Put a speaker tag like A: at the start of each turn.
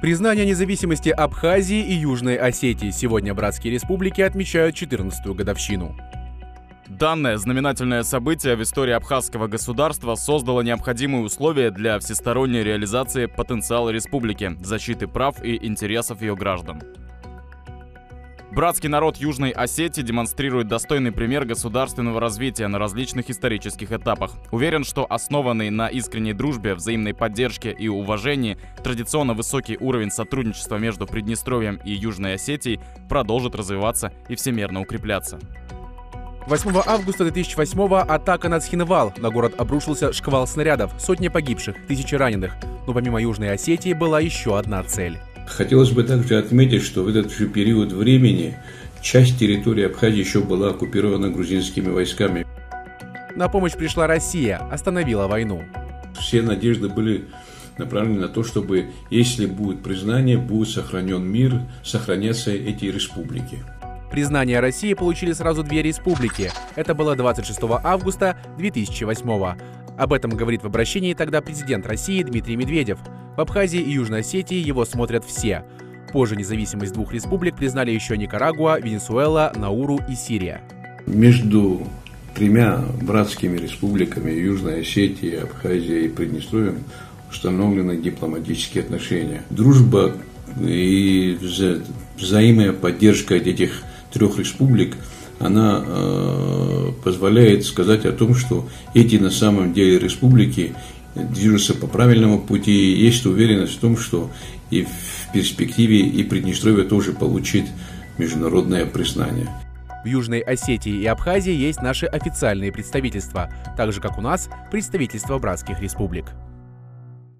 A: Признание независимости Абхазии и Южной Осетии сегодня братские республики отмечают 14-ю годовщину.
B: Данное знаменательное событие в истории абхазского государства создало необходимые условия для всесторонней реализации потенциала республики, защиты прав и интересов ее граждан. Братский народ Южной Осетии демонстрирует достойный пример государственного развития на различных исторических этапах. Уверен, что основанный на искренней дружбе, взаимной поддержке и уважении, традиционно высокий уровень сотрудничества между Приднестровьем и Южной Осетией продолжит развиваться и всемерно укрепляться.
A: 8 августа 2008 атака на Цхинвал. На город обрушился шквал снарядов, сотни погибших, тысячи раненых. Но помимо Южной Осетии была еще одна цель.
C: Хотелось бы также отметить, что в этот же период времени часть территории Абхазии еще была оккупирована грузинскими войсками.
A: На помощь пришла Россия, остановила войну.
C: Все надежды были направлены на то, чтобы, если будет признание, будет сохранен мир, сохранятся эти республики.
A: Признание России получили сразу две республики. Это было 26 августа 2008 Об этом говорит в обращении тогда президент России Дмитрий Медведев. В Абхазии и Южной Осетии его смотрят все. Позже независимость двух республик признали еще Никарагуа, Венесуэла, Науру и Сирия.
C: Между тремя братскими республиками Южной Осетии, Абхазия и Приднестровьем установлены дипломатические отношения. Дружба и взаимная поддержка этих трех республик, она э, позволяет сказать о том, что эти на самом деле республики движутся по правильному пути. И есть уверенность в том, что и в перспективе и Приднестровье тоже получит международное признание.
A: В Южной Осетии и Абхазии есть наши официальные представительства, так же как у нас представительства братских республик.